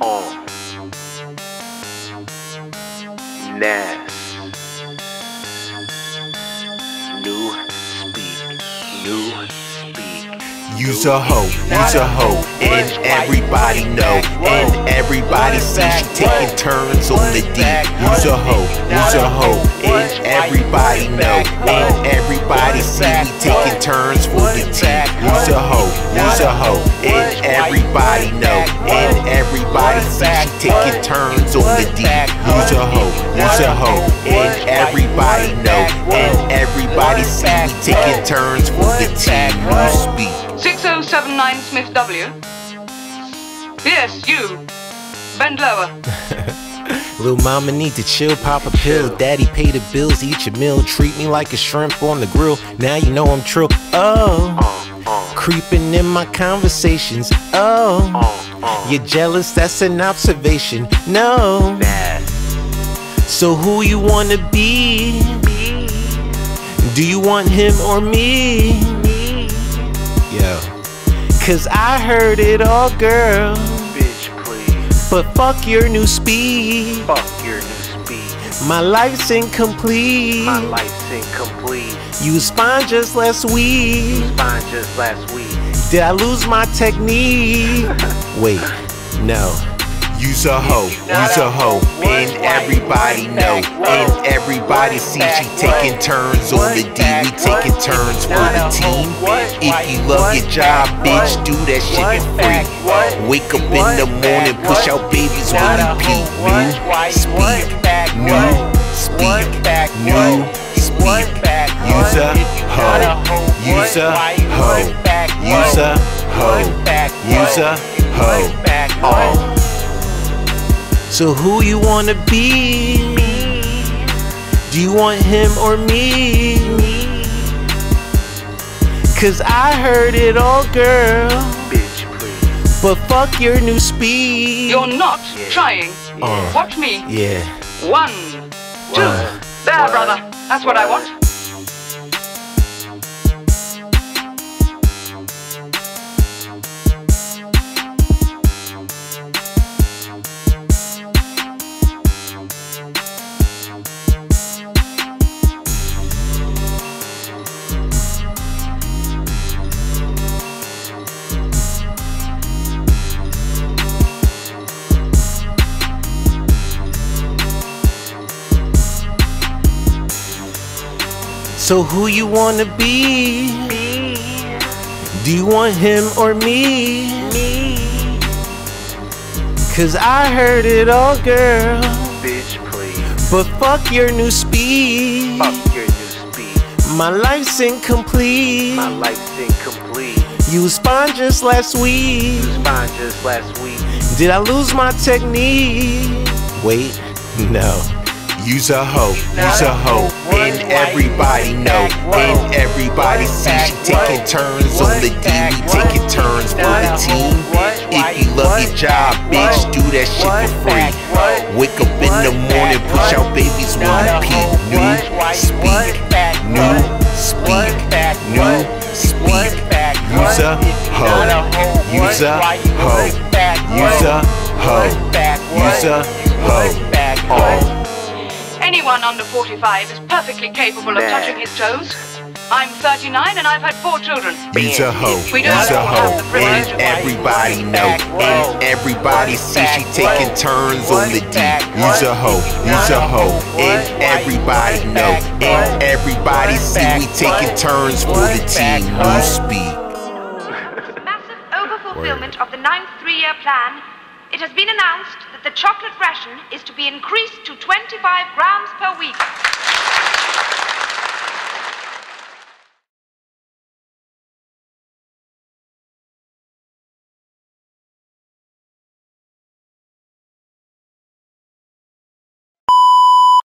on. Nas. New speak. New speak. Use a hoe, use a hoe, and everybody know, and everybody see she taking turns on the D. Use a hoe, use a hoe, and everybody know, and taking turns on the D. Use a hoe, use a hoe, and everybody know, and everybody see we taking turns for the T. New speak. 6079 Smith W. Yes, you. Bend lower. Little mama need to chill, pop a pill. Daddy pay the bills, eat your meal. Treat me like a shrimp on the grill. Now you know I'm true. Oh, creeping in my conversations. Oh, uh, uh. you're jealous, that's an observation. No, Nas. so who you wanna be? Do you want him or me? Yo, cause I heard it all, girl. Bitch, please. But fuck your new speak. Fuck your new speak. My life's incomplete. My life's incomplete. You was fine just last week. Fine just last week. Did I lose my technique? Wait, no. Use a hoe, use a hoe, everybody see she taking turns on the D. We taking turns for the team. If you love your job, bitch, do that shit for free. Wake up in the morning, push out babies when you pee. New. Speak, new. Speak, new speak. Use a hoe, use a hoe, use a hoe, use a hoe. Oh. So who you wanna be? Do you want him or me? Cause I heard it all, girl. Bitch, please. But fuck your new speak. You're not trying. Uh. Watch me. Yeah. One, two. Uh. There, brother. That's what I want. So who you wanna be? Do you want him or me? Me. Cause I heard it all, girl. Bitch, please. But fuck your new speak. Fuck your new speak. My life's incomplete. My life's incomplete. You was fine just last week. Fine just last week. Did I lose my technique? Wait, no. Use a hoe, use a hoe, and everybody know, and everybody see she taking turns on the D. We taking turns for the team. If you love your job, bitch, do that shit for free. Wake up in the morning, push out babies when you pee. New speak, new speak, new speak. Use a hoe, use a hoe, use a hoe, use a hoe. Oh. Anyone under 45 is perfectly capable of touching his toes. I'm 39 and I've had four children. Use a hoe, We don't use a have hoe, the privilege and everybody know, and everybody see she taking turns on the D. Use a hoe, use a hoe, and everybody know, and everybody see we taking turns for the team. New speak. massive overfulfillment of the ninth three-year plan, it has been announced that the chocolate ration is to be increased to 25 grams per week.